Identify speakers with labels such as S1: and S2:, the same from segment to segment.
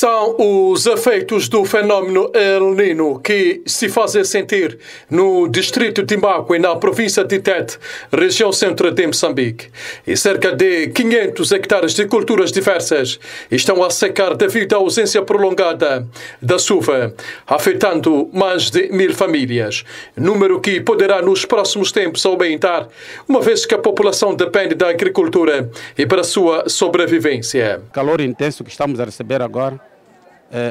S1: São os efeitos do fenômeno El Nino que se fazem sentir no distrito de Timbaco e na província de Tete, região centro de Moçambique. E cerca de 500 hectares de culturas diversas estão a secar devido à ausência prolongada da chuva, afetando mais de mil famílias. Número que poderá nos próximos tempos aumentar, uma vez que a população depende da agricultura e para a sua sobrevivência.
S2: Calor intenso que estamos a receber agora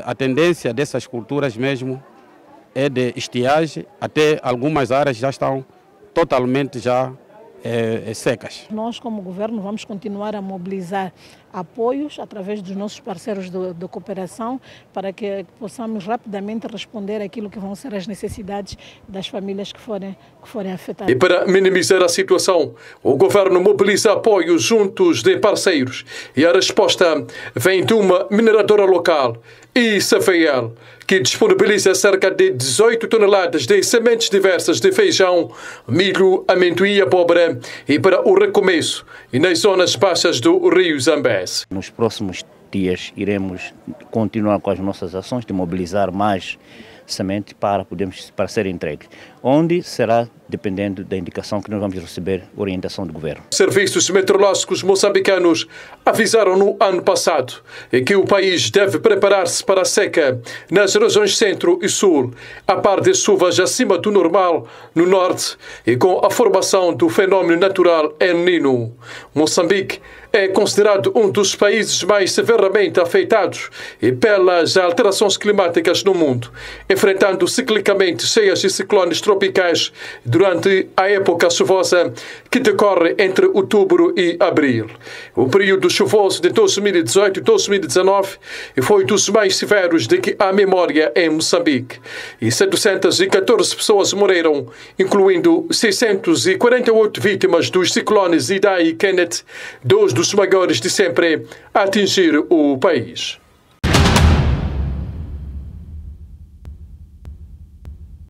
S2: a tendência dessas culturas mesmo é de estiagem, até algumas áreas já estão totalmente já é, secas.
S3: Nós, como governo, vamos continuar a mobilizar apoios através dos nossos parceiros de, cooperação para que possamos rapidamente responder aquilo que vão ser as necessidades das famílias que forem, que forem afetadas.
S1: E para minimizar a situação, o governo mobiliza apoios juntos de parceiros. E a resposta vem de uma mineradora local, ICFL, que disponibiliza cerca de 18 toneladas de sementes diversas de feijão, milho, amendoim e abóbora. E para o recomeço e nas zonas baixas do rio
S4: Nos próximos dias iremos continuar com as nossas ações de mobilizar mais semente para, podermos, para ser entregue, onde será dependendo da indicação que nós vamos receber orientação do governo.
S1: Serviços meteorológicos moçambicanos avisaram no ano passado que o país deve preparar-se para a seca nas regiões centro e sul, a par de chuvas acima do normal no norte e com a formação do fenômeno natural El Nino. Moçambique é considerado um dos países mais severamente afetados pelas alterações climáticas no mundo, enfrentando ciclicamente cheias e ciclones tropicais durante a época chuvosa que decorre entre outubro e abril. O período chuvoso de 2018 e 2019 foi dos mais severos de que há memória em Moçambique, e 714 pessoas morreram, incluindo 648 vítimas dos ciclones Idai e Kenneth, dois dos maiores de sempre a atingir o país.